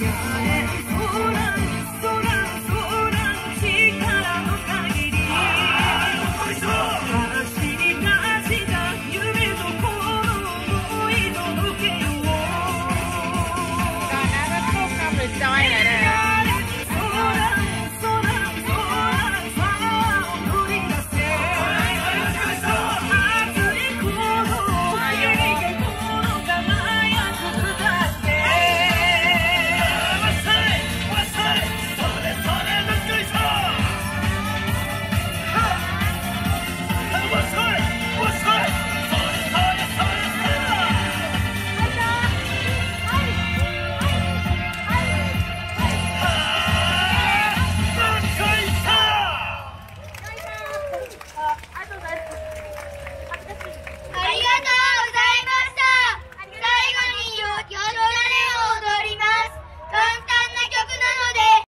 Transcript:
Yeah.